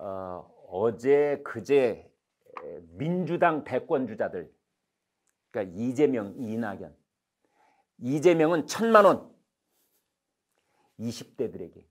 어, 어제 그제 민주당 대권 주자들 그러니까 이재명, 이낙연. 이재명은 천만 원. 20대들에게.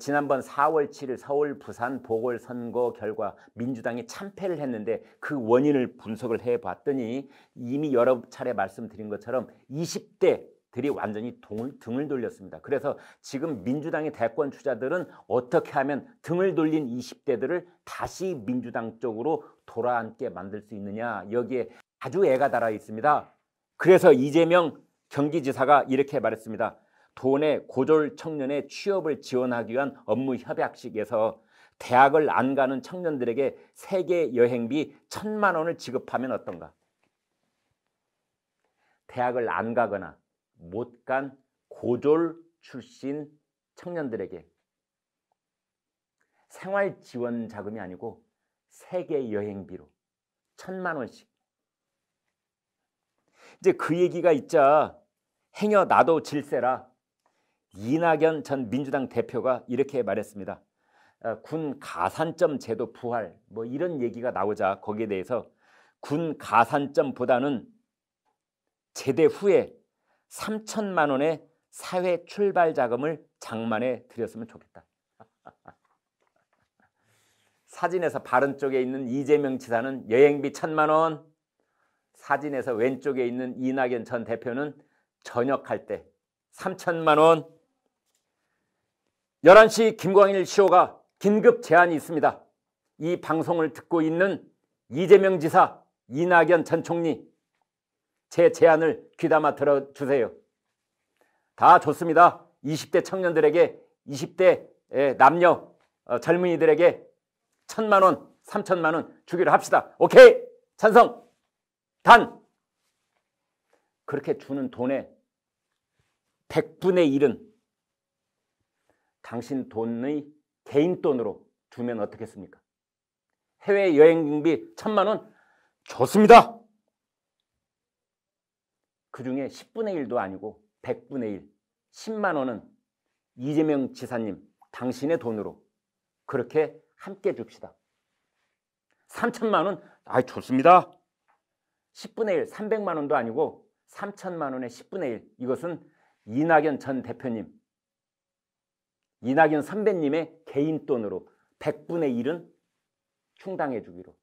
지난번 4월 7일 서울 부산 보궐선거 결과 민주당이 참패를 했는데 그 원인을 분석을 해봤더니 이미 여러 차례 말씀드린 것처럼 20대 들이 완전히 등을, 등을 돌렸습니다. 그래서 지금 민주당의 대권 주자들은 어떻게 하면 등을 돌린 20대들을 다시 민주당 쪽으로 돌아앉게 만들 수 있느냐 여기에 아주 애가 달아 있습니다. 그래서 이재명 경기지사가 이렇게 말했습니다. 돈의 고졸 청년의 취업을 지원하기 위한 업무 협약식에서 대학을 안 가는 청년들에게 세계 여행비 천만 원을 지급하면 어떤가? 대학을 안 가거나 못 간 고졸 출신 청년들에게 생활 지원 자금이 아니고 세계 여행비로 천만 원씩. 이제 그 얘기가 있자 행여 나도 질세라 이낙연 전 민주당 대표가 이렇게 말했습니다. 어, 군 가산점 제도 부활 뭐 이런 얘기가 나오자 거기에 대해서 군 가산점보다는 제대 후에 3천만 원의 사회 출발 자금을 장만해 드렸으면 좋겠다. 사진에서 바른 쪽에 있는 이재명 지사는 여행비 천만 원, 사진에서 왼쪽에 있는 이낙연 전 대표는 전역할 때 3천만 원, 11시 김광일 시호가 긴급 제안이 있습니다. 이 방송을 듣고 있는 이재명 지사, 이낙연 전 총리 제 제안을 귀담아 들어주세요. 다 좋습니다. 20대 청년들에게 20대 남녀 어, 젊은이들에게 천만 원, 삼천만 원 주기로 합시다. 오케이 찬성. 단 그렇게 주는 돈의 100분의 1은 당신 돈의 개인 돈으로 주면 어떻겠습니까? 해외 여행비 천만 원 좋습니다. 그 중에 10분의 1도 아니고 100분의 1, 10만 원은 이재명 지사님 당신의 돈으로 그렇게 함께 줍시다. 3천만 원, 아 좋습니다. 10분의 1, 300만 원도 아니고 3천만 원의 10분의 1. 이것은 이낙연 전 대표님 이낙연 선배님의 개인 돈으로 100분의 1은 충당해 주기로.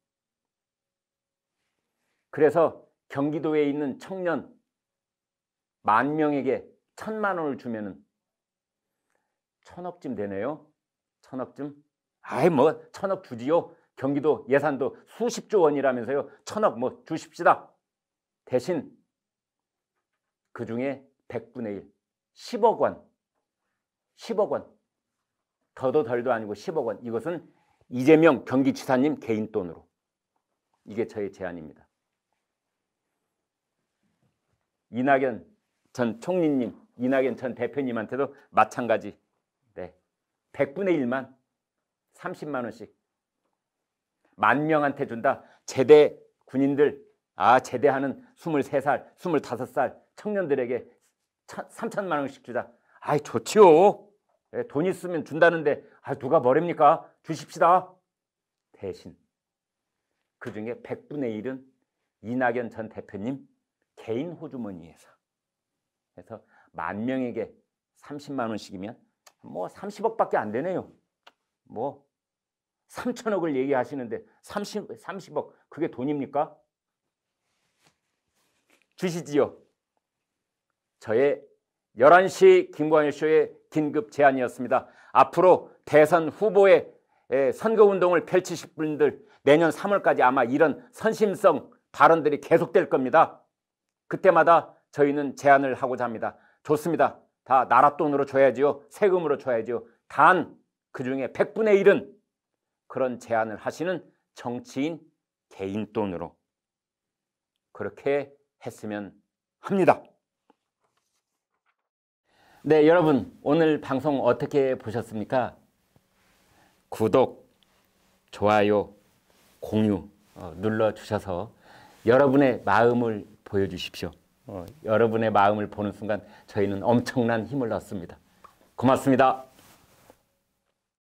그래서 경기도에 있는 청년 만 명에게 천만 원을 주면은 천억쯤 되네요. 천억쯤? 아이 뭐 천억 주지요. 경기도 예산도 수십조 원이라면서요. 천억 뭐 주십시다. 대신 그 중에 100분의 1, 10억 원, 10억 원 더도 덜도 아니고 10억 원. 이것은 이재명 경기지사님 개인 돈으로. 이게 저의 제안입니다. 이낙연 전 총리님, 이낙연 전 대표님한테도 마찬가지. 네. 100분의 1만 30만 원씩 만 명한테 준다. 제대 군인들 아 제대하는 23살, 25살 청년들에게 3천만 원씩 주자. 아이 좋지요. 예, 돈 있으면 준다는데 아, 누가 뭐랍니까? 주십시다. 대신 그 중에 100분의 1은 이낙연 전 대표님 개인 호주머니에서 그래서 만 명에게 30만 원씩이면 뭐 30억밖에 안 되네요. 뭐 3천억을 얘기하시는데 30, 30억 그게 돈입니까? 주시지요. 저의 11시 김광일 쇼의 긴급 제안이었습니다. 앞으로 대선 후보의 선거운동을 펼치실 분들 내년 3월까지 아마 이런 선심성 발언들이 계속될 겁니다. 그때마다 저희는 제안을 하고자 합니다. 좋습니다. 다 나라 돈으로 줘야지요. 세금으로 줘야지요. 단 그 중에 100분의 1은 그런 제안을 하시는 정치인 개인 돈으로 그렇게 했으면 합니다. 네, 여러분 오늘 방송 어떻게 보셨습니까? 구독, 좋아요, 공유 어, 눌러주셔서 여러분의 마음을 보여주십시오. 어, 여러분의 마음을 보는 순간 저희는 엄청난 힘을 얻습니다. 고맙습니다.